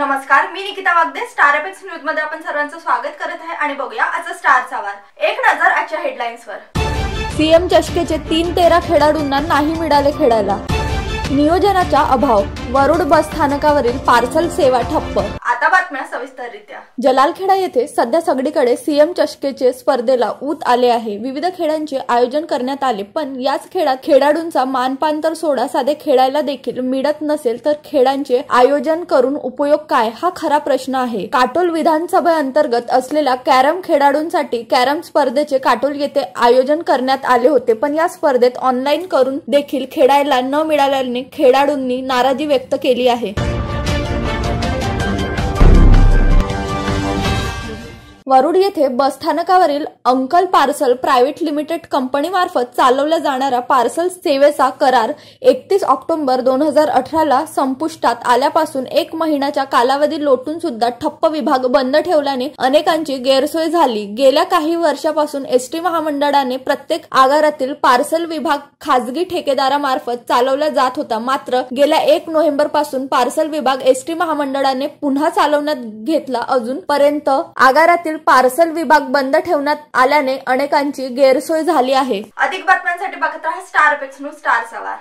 नमस्कार मी Nikita Wagde star apex न्यूजमध्ये आपण सर्वांचं स्वागत करत आहे आणि बघूया आजचा स्टारचा वार. एक नजर आजच्या हेडलाईन्सवर सीएम चषकेचे तीन तेरा खेळाडूंना नाही मिळाले खेळायला. नियोजनाचा अभाव वरुड बस स्थानकावरील पार्सल सेवा ठप्प. सविस्तररित्या. जलालखेडा येथे सध्या सगळीकडे सीएम चषकेचे स्पर्धेला ऊत आले आहे. विविध खेळांचे आयोजन करण्यात आले पण याच खेळात खेळाडूंचा मानपान तर सोडा साधे खेळायला देखील मिळत नसेल तर खेळांचे आयोजन करून उपयोग काय? हा खरा प्रश्न आहे. काटोल विधानसभा अंतर्गत असलेल्या कॅरम खेळाडूंसाठी कॅरम स्पर्धेचे काटोल येथे आयोजन करण्यात आले होते पण या स्पर्धेत ऑनलाईन करून देखील खेळायला न मिळाल्याने खेळाडूंनी नाराजी व्यक्त केली आहे. वरुड येथे बसस्थानकावरील अंकल पार्सल प्रायव्हेट लिमिटेड कंपनीमार्फत चालवल्या जाणाऱ्या पार्सल सेवेचा करार एकतीस ऑक्टोबर दोन हजार अठराला संपुष्टात आल्यापासून एक महिन्याच्या कालावधी लोटून सुद्धा ठप्प विभाग बंद ठेवल्याने अनेकांची गैरसोय झाली. गेल्या काही वर्षापासून एसटी महामंडळाने प्रत्येक आगारातील पार्सल विभाग खासगी ठेकेदारामार्फत चालवला जात होता. मात्र गेल्या एक नोव्हेंबरपासून पार्सल विभाग एसटी महामंडळाने पुन्हा चालवण्यात घेतला अजूनपर्यंत आगारातील पार्सल विभाग बंद ठेवण्यात आल्याने अनेकांची गैरसोय झाली आहे. अधिक बातम्यांसाठी बघत राहा स्टार पेक्स न्यूज स्टार सवार